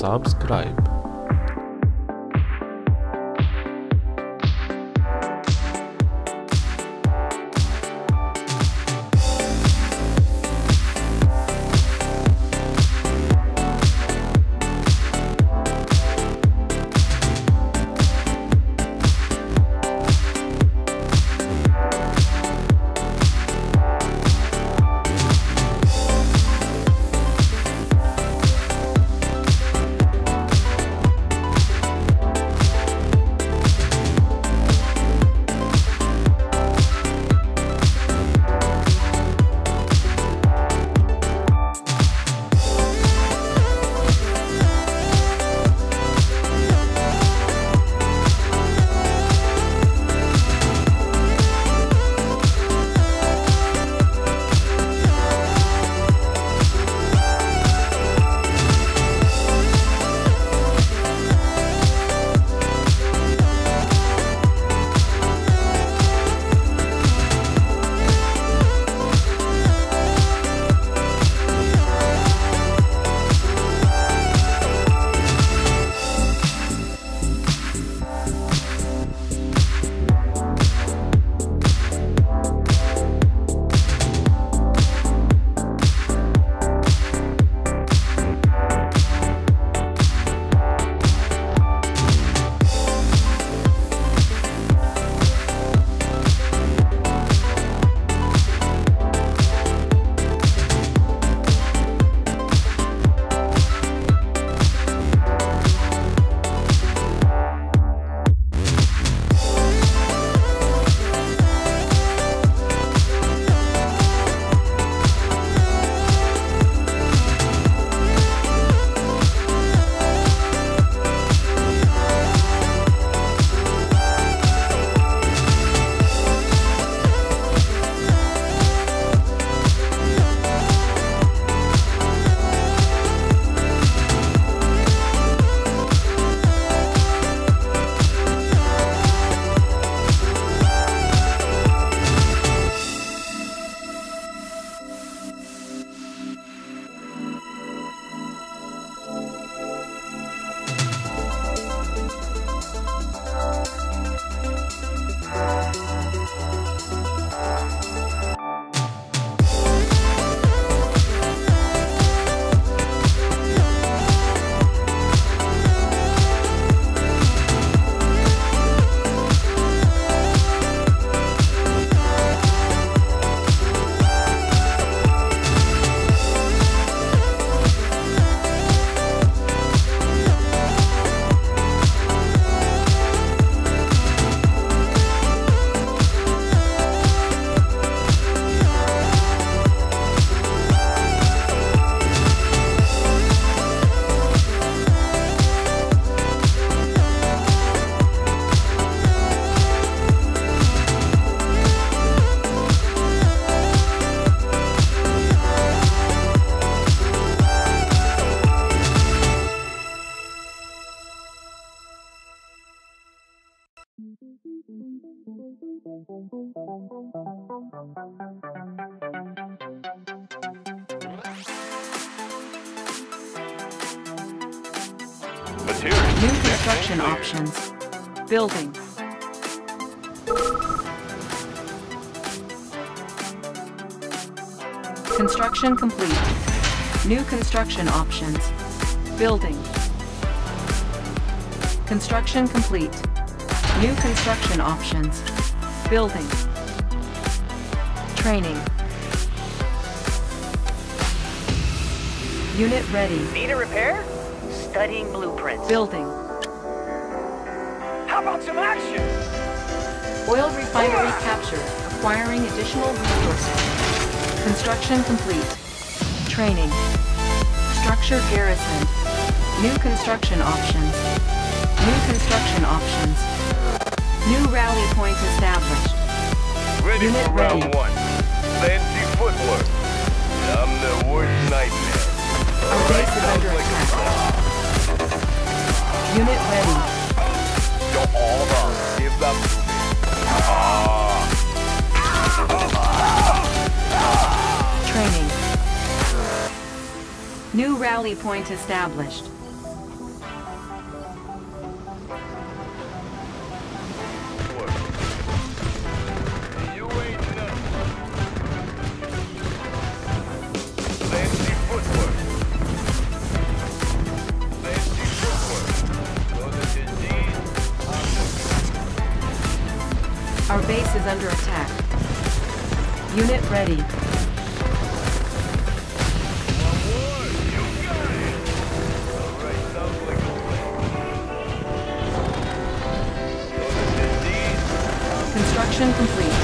subscribe. New construction options. Building. Construction complete. New construction options. Building. Construction complete. New construction options. Building. Training. Unit ready. Need a repair? Studying blueprints. Building. How about some action? Oil refinery captured. Acquiring additional resources. Construction complete. Training. Structure garrisoned. New construction options. New construction options. New rally point established. Ready Unit for round ready. one. Fancy footwork. I'm the worst Training. New rally point established. Our base is under attack. Unit ready. Construction complete.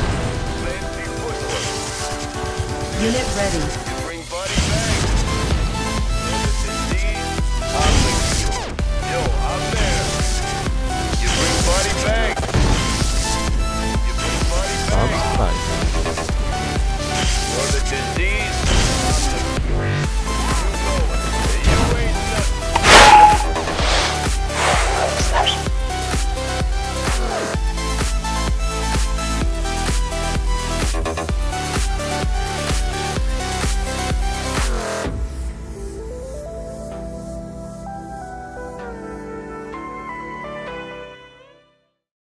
Unit ready.